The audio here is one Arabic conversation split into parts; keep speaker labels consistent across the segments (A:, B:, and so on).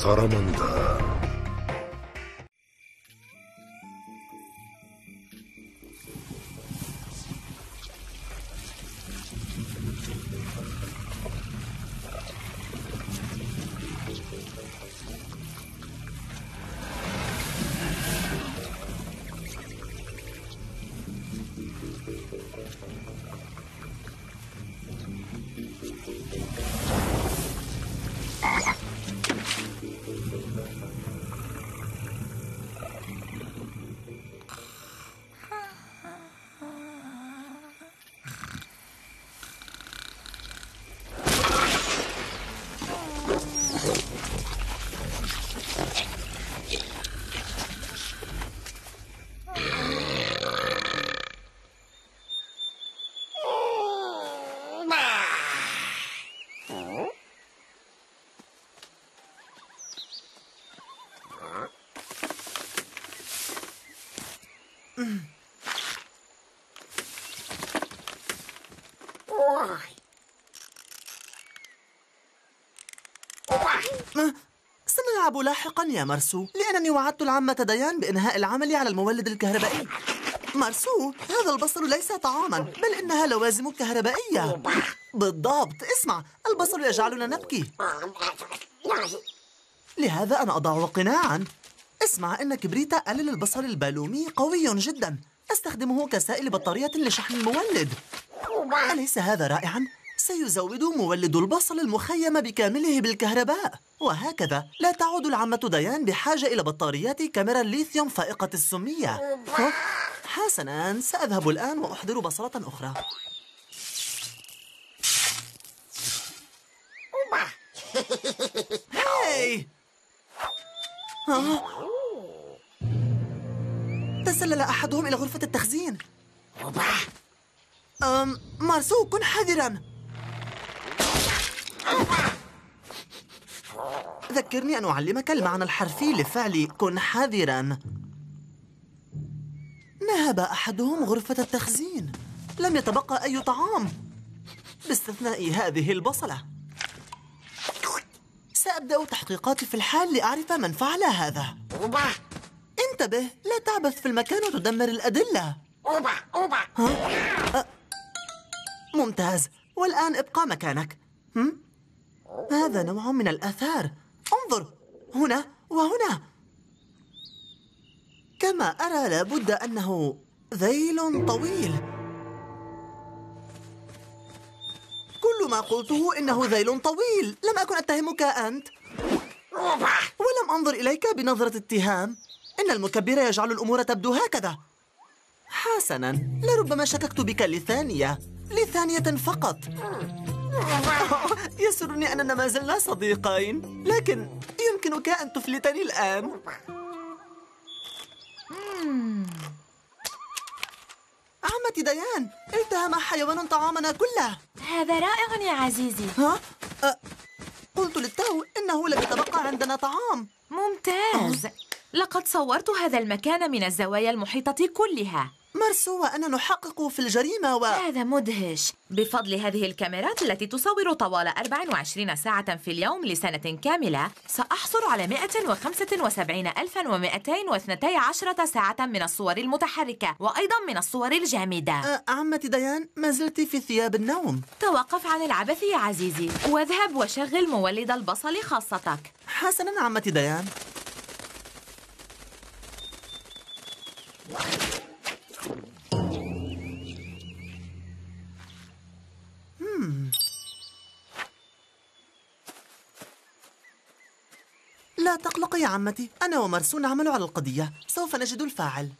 A: Saruman'da
B: سنلعب لاحقا يا مرسو لأنني وعدت العمة ديان بإنهاء العمل على المولد الكهربائي. مرسو هذا البصل ليس طعاما بل إنها لوازم كهربائية. بالضبط اسمع البصل يجعلنا نبكي. لهذا أنا أضع قناعا. اسمع إن كبريت ألل البصل البالومي قوي جدا. أستخدمه كسائل بطارية لشحن المولد. أليس هذا رائعا؟ سيزود مولد البصل المخيم بكامله بالكهرباء. وهكذا لا تعود العمة ديان بحاجة إلى بطاريات كاميرا الليثيوم فائقة السمية؟ حسنا سأذهب الآن وأحضر بصلة أخرى. هاي! تسلل أحدهم إلى غرفة التخزين. أم مارسو كن حذرا. ذكرني أن أعلمك المعنى الحرفي لفعل كن حذرا. نهب أحدهم غرفة التخزين. لم يتبقى أي طعام. باستثناء هذه البصلة. سأبدأ تحقيقاتي في الحال لأعرف من فعل هذا. انتبه لا تعبث في المكان وتدمر الأدلة. ها؟ أ... ممتاز. والآن ابقى مكانك. هم؟ هذا نوع من الآثار. انظر. هنا وهنا. كما أرى لابد أنه ذيل طويل. ما قلته إنه ذيل طويل. لم أكن أتهمك أنت. ولم أنظر إليك بنظرة اتهام. إن المكبر يجعل الأمور تبدو هكذا. حسنا لربما شككت بك لثانية. لثانية فقط. يسرني أننا ما زلنا صديقين. لكن يمكنك أن تفلتني الآن. عمتي ديان. التهم حيوان طعامنا كله.
C: هذا رائع يا عزيزي.
B: ها؟ أه قلت للتو إنه لم يتبقى عندنا طعام.
C: ممتاز. لقد صورت هذا المكان من الزوايا المحيطة كلها.
B: مرسو وأنا نحقق في الجريمة و...
C: هذا مدهش. بفضل هذه الكاميرات التي تصور طوال 24 ساعة في اليوم لسنة كاملة سأحصل على 175212 ساعة من الصور المتحركة وأيضا من الصور الجامدة.
B: أه عمتي ديان ما زلت في ثياب النوم.
C: توقف عن العبث يا عزيزي. واذهب وشغل مولد البصل خاصتك.
B: حسنا عمتي ديان. لا تقلقي يا عمتي. أنا ومرسو نعمل على القضية. سوف نجد الفاعل.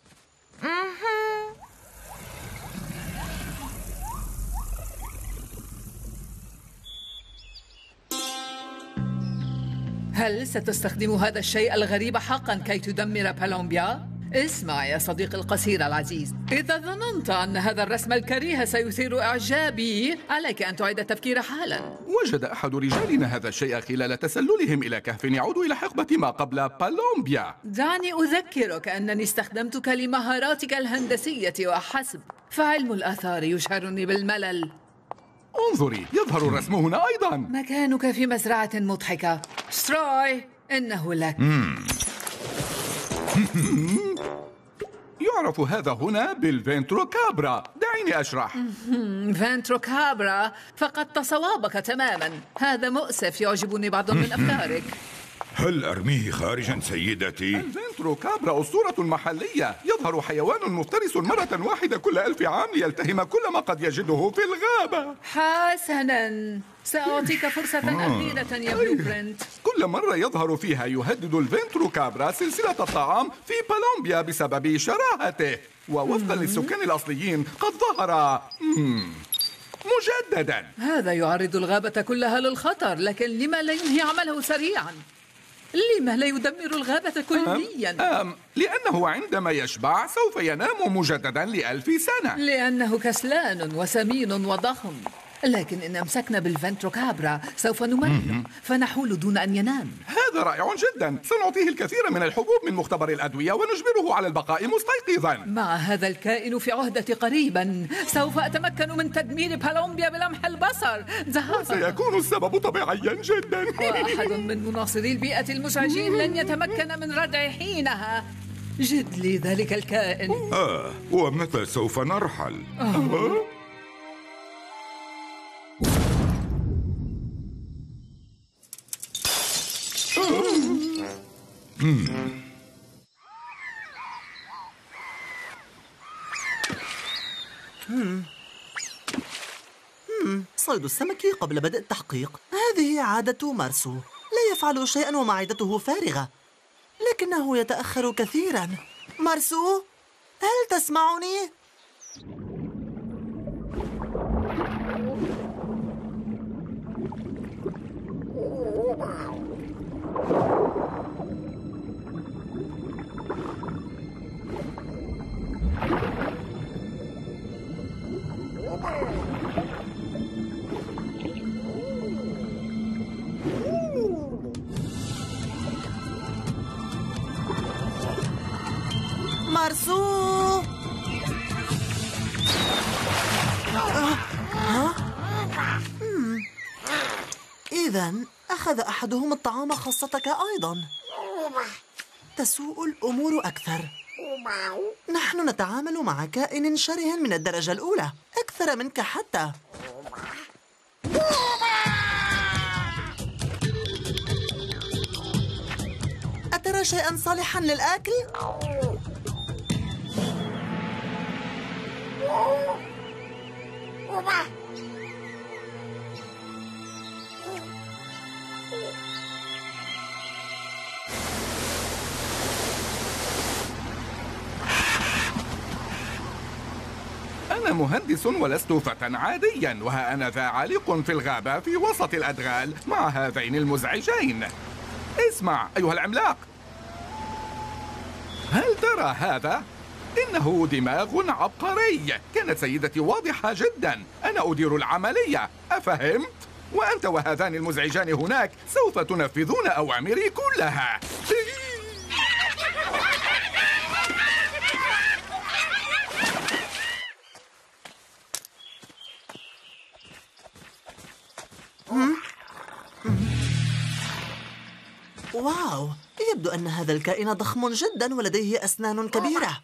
D: هل ستستخدم هذا الشيء الغريب حقا كي تدمر بالومبيا؟ اسمع يا صديقي القصير العزيز. إذا ظننت أن هذا الرسم الكريه سيثير إعجابي عليك أن تعيد التفكير حالا.
E: وجد أحد رجالنا هذا الشيء خلال تسللهم إلى كهف يعود إلى حقبة ما قبل بولومبيا.
D: دعني أذكرك أنني استخدمتك لمهاراتك الهندسية وحسب. فعلم الآثار يشعرني بالملل.
E: انظري يظهر الرسم هنا أيضا.
D: مكانك في مزرعة مضحكة. ستروي إنه لك.
E: يعرف هذا هنا بالفنتروكابرا دعيني أشرح.
D: فانتروكابرا فقدت صوابك تماما. هذا مؤسف يعجبني بعض من أفكارك.
A: هل أرميه خارجا سيدتي؟
E: الفنتروكابرا أسطورة محلية. يظهر حيوان مفترس مرة واحدة كل ألف عام ليلتهم كل ما قد يجده في الغابة.
D: حسنا. سأعطيك فرصة أخيرة يا بلو برنت
E: كل مرة يظهر فيها يهدد الفنتروكابرا سلسلة الطعام في بولومبيا بسبب شراهته. ووفقا للسكان الأصليين قد ظهر. مجددا.
D: هذا يعرض الغابة كلها للخطر لكن لما لا ينهي عمله سريعا؟ لما لا يدمر الغابة كليا؟
E: أم لأنه عندما يشبع سوف ينام مجددا لألف سنة.
D: لأنه كسلان وسمين وضخم. لكن إن أمسكنا بالفنتروكابرا سوف نمرره فنحول دون أن ينام.
E: هذا رائع جدا. سنعطيه الكثير من الحبوب من مختبر الأدوية ونجبره على البقاء مستيقظا.
D: مع هذا الكائن في عهدة قريبا. سوف أتمكن من تدمير بالومبيا بلمح البصر. زهافة
E: سيكون السبب طبيعيا جدا.
D: وأحد من مناصري البيئة المزعجين لن يتمكن من ردع حينها. جد لي ذلك الكائن.
A: آه ومتى سوف نرحل؟
B: صيد السمك قبل بدء التحقيق. هذه عادة مارسو لا يفعل شيئا ومعدته فارغة. لكنه يتأخر كثيرا. مارسو هل تسمعني؟ أحدهم الطعام خاصتك أيضا. تسوء الأمور أكثر. نحن نتعامل مع كائن شره من الدرجة الأولى. أكثر منك حتى. أترى شيئا صالحا للآكل؟
E: أنا مهندس ولست فتى عاديا وها أنا ذا عالق في الغابة في وسط الأدغال مع هذين المزعجين. اسمع أيها العملاق. هل ترى هذا؟ إنه دماغ عبقري. كانت سيدتي واضحة جدا. أنا أدير العملية. أفهمت؟ وأنت وهذان المزعجان هناك سوف تنفذون أوامري كلها.
B: يبدو أن هذا الكائن ضخم جدا ولديه أسنان كبيرة.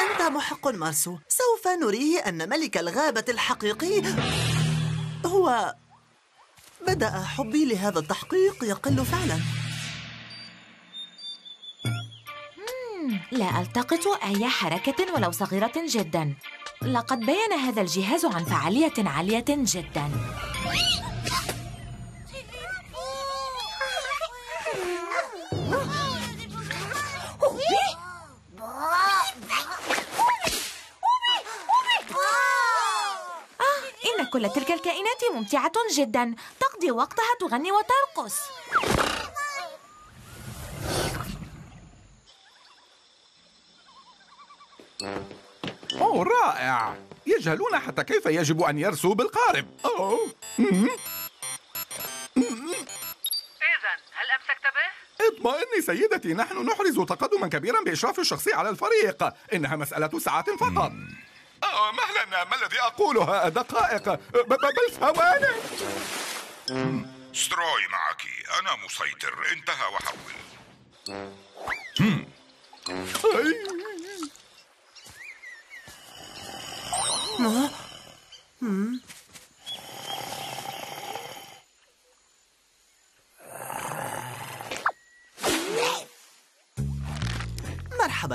B: أنت محق مارسو. سوف نريه أن ملك الغابة الحقيقي هو. بدأ حبي لهذا التحقيق يقل فعلا.
C: لا ألتقط أي حركة ولو صغيرة جدا. لقد بين هذا الجهاز عن فعالية عالية جدا. كل تلك الكائنات ممتعة جدا. تقضي وقتها تغني وترقص.
E: أوه رائع. يجهلون حتى كيف يجب أن يرسوا بالقارب. أوه. مم.
D: إذا هل أمسكت به؟
E: اطمئني سيدتي نحن نحرز تقدما كبيرا بإشراف الشخصي على الفريق. إنها مسألة ساعات فقط. آه مهلا ما الذي أقولها؟ دقائق. ب- ب- بل ثواني.
A: ستروي معك. أنا مسيطر. انتهى وحول.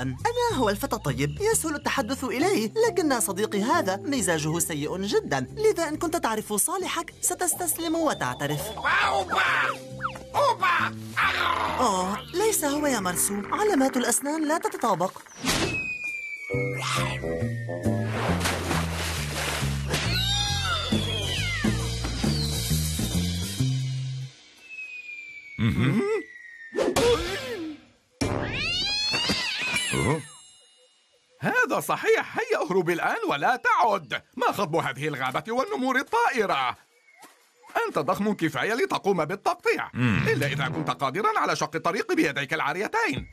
B: مرحبا أنا هو الفتى الطيب يسهل التحدث إليه لكن صديقي هذا مزاجه سيء جدا. لذا إن كنت تعرف صالحك ستستسلم وتعترف. أوه ليس هو يا مرسو. علامات الأسنان لا تتطابق.
A: أوه.
E: هذا صحيح هيا اهرب الآن ولا تعد. ما خطب هذه الغابة والنمور الطائرة؟ أنت ضخم كفاية لتقوم بالتقطيع. إلا إذا كنت قادرا على شق الطريق بيديك العاريتين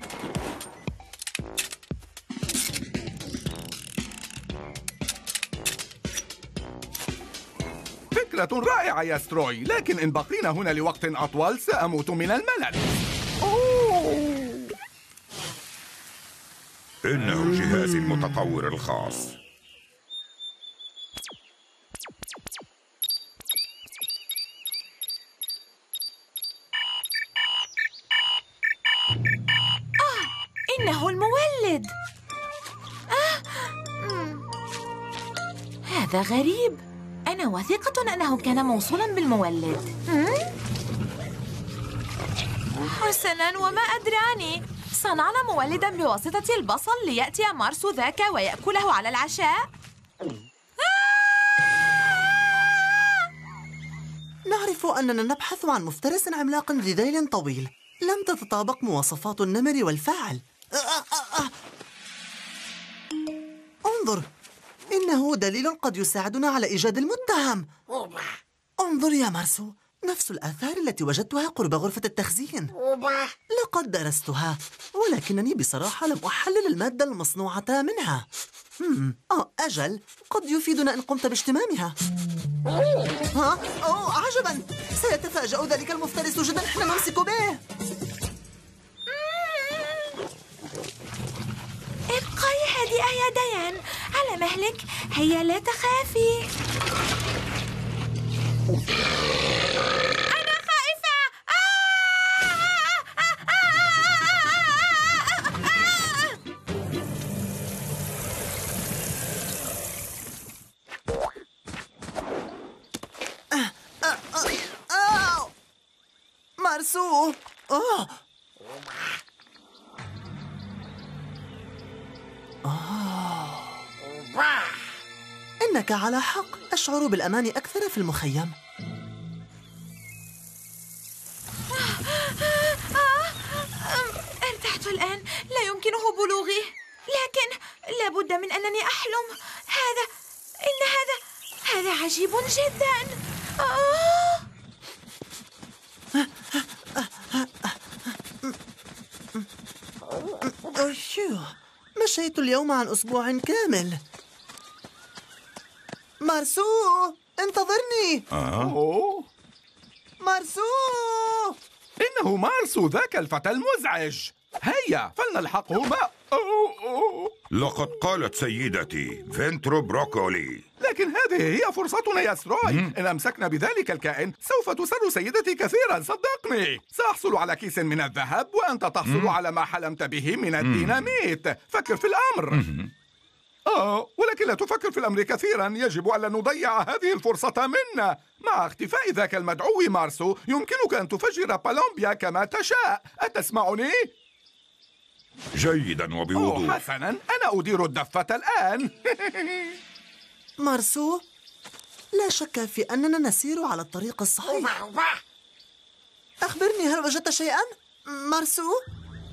E: فكرة رائعة يا ستروي لكن إن بقينا هنا لوقت أطول سأموت من الملل.
A: إنه جهازي المتطور الخاص.
C: إنه المولد. آه. هذا غريب. أنا واثقة أنه كان موصولا بالمولد؟ حسنا وما أدراني. صنعنا مولدا بواسطة البصل ليأتي مارس ذاك ويأكله على العشاء.
B: نعرف أننا نبحث عن مفترس عملاق ذي ذيل طويل. لم تتطابق مواصفات النمر والفاعل آه، آه، آه. انظر. إنه دليل قد يساعدنا على إيجاد المتهم. انظر يا مارسو نفس الآثار التي وجدتها قرب غرفة التخزين. لقد درستها ولكنني بصراحة لم أحلل المادة المصنوعة منها. مم. آه أجل. قد يفيدنا إن قمت باجتمامها. ها؟ أوه عجبا سيتفاجأ ذلك المفترس جدا حين نمسك به.
C: ابقي هادئة يا ديان. على مهلك. هيا لا تخافي.
B: مارسو آه! آه. إنك على حق أشعر بالأمان أكثر في المخيم
C: ارتحت الآن لا يمكنه بلوغي لكن لابد من أنني أحلم هذا إن هذا هذا عجيب جدا آه.
B: مشيت اليوم عن أسبوع كامل. مارسو انتظرني.
E: أوه.
B: مارسو.
E: إنه مارسو ذاك الفتى المزعج. هيا فلنلحقه ما أوه أوه.
A: لقد قالت سيدتي فينترو بروكولي.
E: لكن هذه هي فرصتنا يا ستروي إن أمسكنا بذلك الكائن سوف تسر سيدتي كثيرا صدقني. سأحصل على كيس من الذهب وأنت تحصل على ما حلمت به من الديناميت. فكر في الأمر. آه ولكن لا تفكر في الأمر كثيرا. يجب ألا نضيع هذه الفرصة منا. مع اختفاء ذاك المدعو مارسو يمكنك أن تفجر بالومبيا كما تشاء. أتسمعني؟
A: جيدا
E: أوه
A: وبوضوح
E: حسنا أنا أدير الدفة الآن
B: مارسو لا شك في أننا نسير على الطريق الصحيح أخبرني هل وجدت شيئا؟ مارسو؟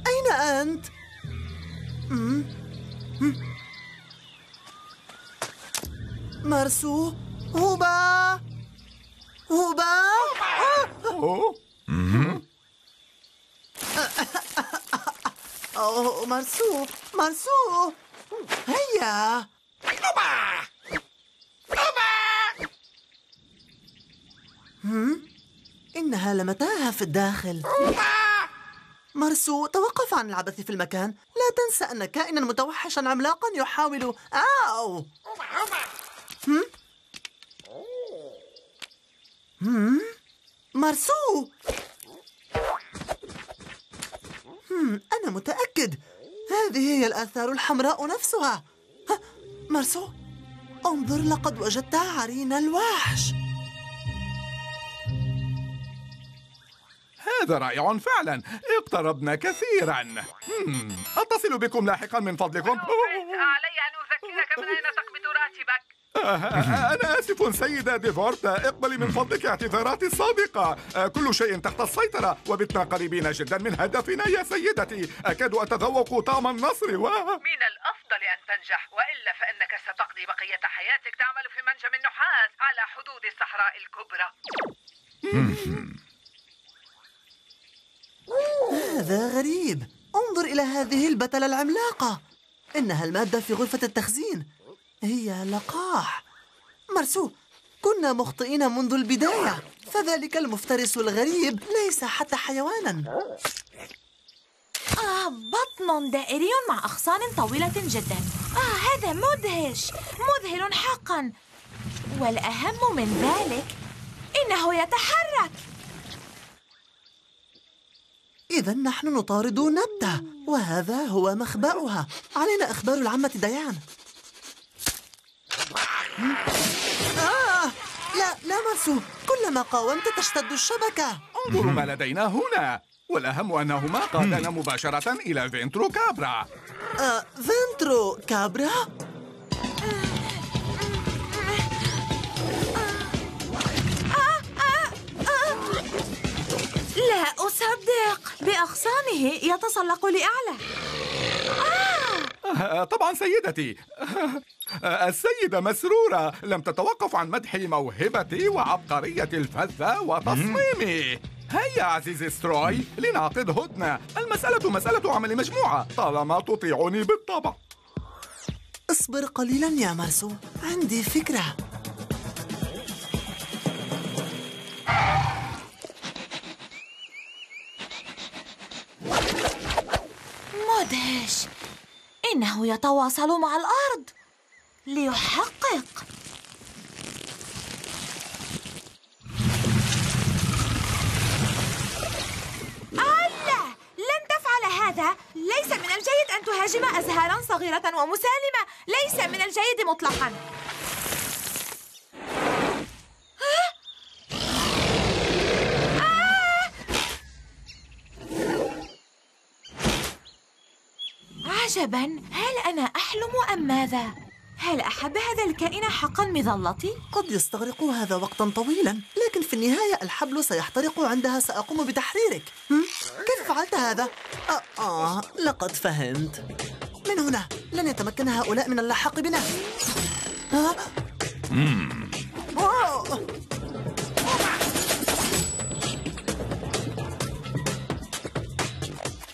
B: أين أنت؟ مارسو؟ هوبا؟ هوبا؟
E: أوه
B: مرسو مرسو هيا. هم؟ إنها لمتاهة في الداخل. مرسو توقف عن العبث في المكان. لا تنسى أن كائنا متوحشا عملاقا يحاول. آو! هم؟ هم؟ مرسو! أنا متأكد. هذه هي الآثار الحمراء نفسها. ها، مرسو انظر لقد وجدت عرين الوحش.
E: هذا رائع فعلا. اقتربنا كثيرا. أتصل بكم لاحقا من فضلكم.
D: علي أن أذكرك من أين
E: أنا آسف سيدة ديفورت اقبلي من فضلك اعتذاراتي السابقة. آه، كل شيء تحت السيطرة. وبتنا قريبين جدا من هدفنا يا سيدتي. أكاد أتذوق طعم النصر. و...
D: من الأفضل أن تنجح. وإلا فإنك ستقضي بقية حياتك تعمل في منجم النحاس على حدود الصحراء الكبرى.
B: هذا غريب. انظر إلى هذه البتلة العملاقة. إنها المادة في غرفة التخزين. هي لقاح. مرسو كنا مخطئين منذ البداية. فذلك المفترس الغريب ليس حتى حيوانا.
C: آه بطن دائري مع أغصان طويلة جدا. آه هذا مدهش مذهل حقا. والأهم من ذلك إنه يتحرك.
B: إذا نحن نطارد نبتة وهذا هو مخبأها. علينا إخبار العمة ديان. آه لا لا مرسو. كلما قاومت تشتد الشبكة.
E: انظروا ما لدينا هنا. والأهم أنهما قادانا مباشرة إلى فينترو كابرا.
B: آه فينترو كابرا؟
C: لا أصدق. بأغصانه يتسلق لأعلى.
E: آه، طبعا سيدتي. السيدة مسرورة لم تتوقف عن مدح موهبتي وعبقرية الفذة وتصميمي. هيا عزيزي ستروي لنعقد هدنة. المسألة مسألة عمل مجموعة طالما تطيعني بالطبع.
B: اصبر قليلا يا مرسو عندي فكرة.
C: مدهش. إنه يتواصل مع الأرض. ليحقق. ألا لن تفعل هذا. ليس من الجيد أن تهاجم أزهارا صغيرة ومسالمة. ليس من الجيد مطلقا. عجبا. هل أنا أحلم أم ماذا؟ هل أحب هذا الكائن حقا مظلتي؟
B: قد يستغرق هذا وقتا طويلا لكن في النهاية الحبل سيحترق عندها سأقوم بتحريرك؟ كيف فعلت هذا؟ آه, آه لقد فهمت من هنا لن يتمكن هؤلاء من اللحاق بنا آه.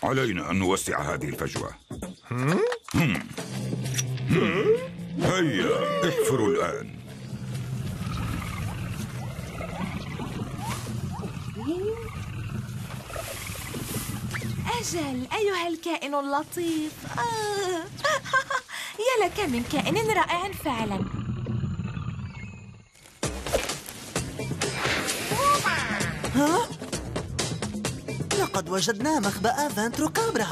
A: علينا أن نوسع هذه الفجوة هم. هم. هيا احفروا الآن.
C: أجل أيها الكائن اللطيف. آه. يا لك من كائن رائع فعلا.
B: ها؟ لقد وجدنا مخبأ فانترو كابرا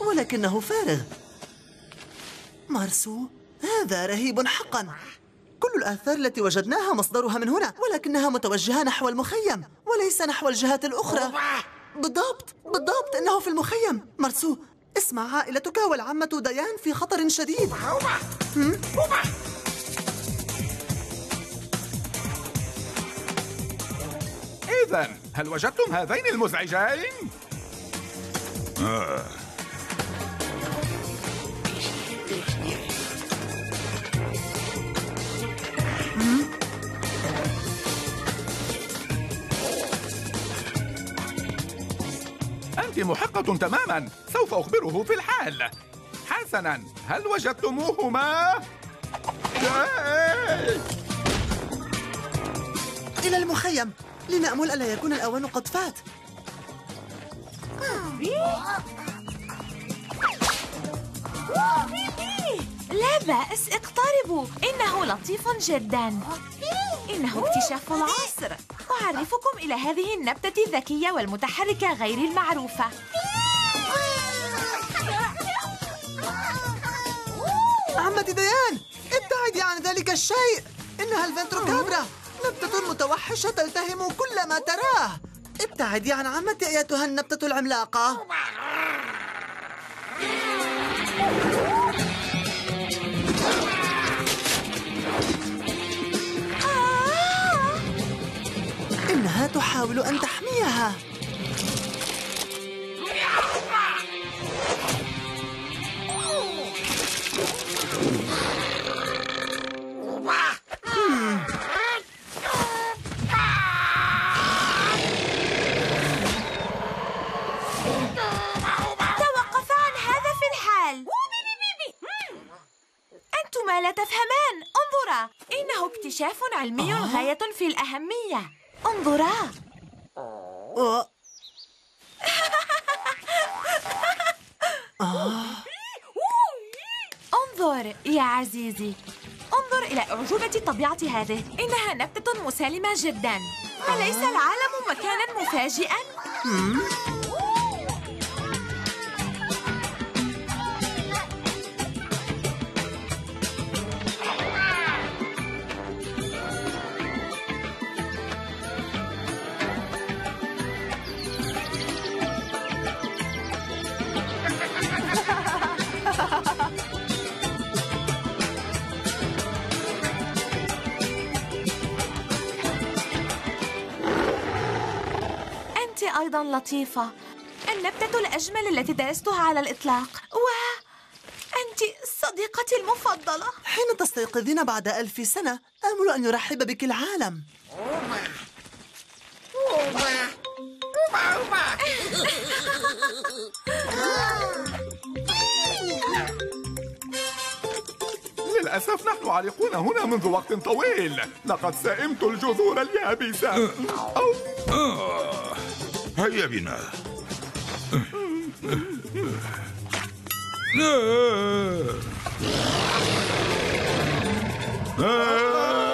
B: ولكنه فارغ. مارسو هذا رهيب حقا. كل الآثار التي وجدناها مصدرها من هنا ولكنها متوجهة نحو المخيم وليس نحو الجهات الأخرى. بالضبط بالضبط إنه في المخيم. مارسو اسمع عائلتك والعمة ديان في خطر شديد.
E: إذا هل وجدتم هذين المزعجين؟
A: آه.
E: أنت محقة تماما سوف أخبره في الحال حسنا هل وجدتموهما؟ إيه!
B: إلى المخيم لنأمل ألا يكون الأوان قد فات
C: لا بأس اقتربوا. إنه لطيف جدا. إنه اكتشاف العصر. أعرفكم إلى هذه النبتة الذكية والمتحركة غير المعروفة.
B: عمتي ديان ابتعدي عن ذلك الشيء. إنها الفنتروكابرا. نبتة متوحشة تلتهم كل ما تراه. ابتعدي عن عمتي أيتها النبتة العملاقة. تحاول أن تحميها.
C: طبيعة هذه إنها نبتة مسالمة جدا أليس العالم مكانا مفاجئا؟ أيضا لطيفة. النبتة الأجمل التي درستها على الإطلاق. و أنت صديقتي المفضلة.
B: حين تستيقظين بعد ألف سنة آمل أن يرحب بك العالم.
E: للأسف نحن عالقون هنا منذ وقت طويل. لقد سئمت الجذور اليابسة. أو
A: هيا بنا آه.